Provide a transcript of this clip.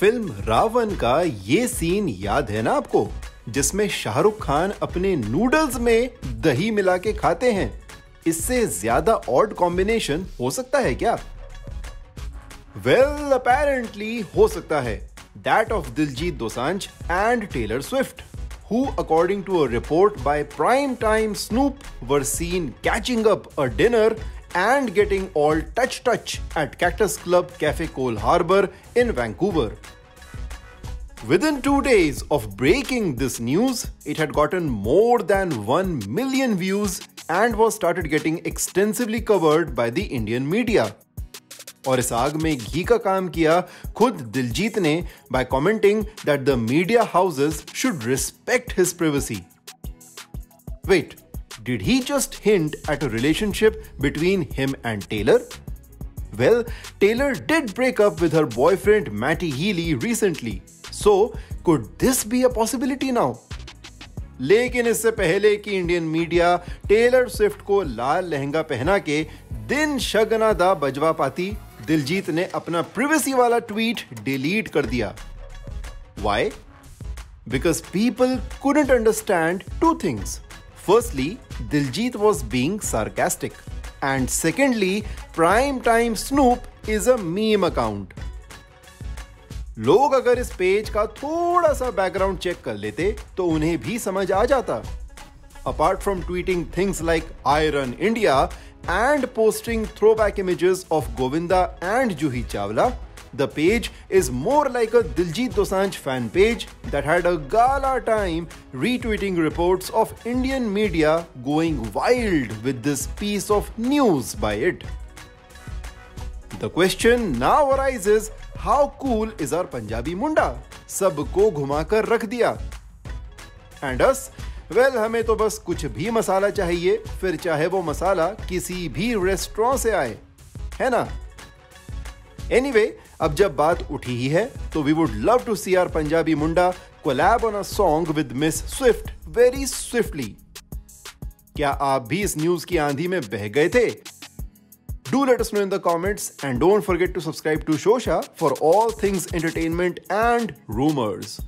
Film Ravan का ये scene याद है ना आपको? जिसमें शाहरुख खान अपने नूडल्स में दही मिला के खाते हैं। इससे ज़्यादा ऑड कॉम्बिनेशन हो सकता है क्या? वेल well, अपेरेंटली हो सकता है। That of Diljit Dosanjh and Taylor Swift who, according to a report by Primetime Snoop, were seen catching up a dinner and getting all touch touch at Cactus Club Cafe Cole Harbour in Vancouver. Within two days of breaking this news, it had gotten more than 1 million views and was started getting extensively covered by the Indian media. और इस आग में घी का काम किया खुद दिलजीत ने by commenting that the media houses should respect his privacy. Wait, did he just hint at a relationship between him and Taylor? Well, Taylor did break up with her boyfriend Matty Healy recently. So could this be a possibility now लेकिन इससे पहले कि Indian media Taylor Swift को लाल लहंगा पहना के दिन शगना दा बजवा पाती दिलजीत ने अपना प्रिवेसी वाला ट्वीट डिलीट कर दिया why because people couldn't understand two things Diljit was being sarcastic and secondly prime time snoop is a meme account लोग अगर इस पेज का थोड़ा सा बैकग्राउंड चेक कर लेते तो उन्हें भी समझ आ जाता। Apart from tweeting things like iron India and posting throwback images of Govinda and Juhi Chawla The page is more like a Diljit Dosanjh fan page that had a gala time retweeting reports of Indian media going wild with this piece of news by it. The question now arises how cool is our Punjabi munda सबको घुमाकर रख दिया and as well हमें तो बस कुछ भी मसाला चाहिए फिर चाहे वो मसाला किसी भी रेस्टोरेंट से आए है ना एनी anyway, अब जब बात उठी ही है तो we would love to see our Punjabi munda collab on a song with miss Swift very swiftly क्या आप भी इस न्यूज़ की आंधी में बह गए थे? Do let know in the comments and don't forget to subscribe to Shosha for all things entertainment and rumours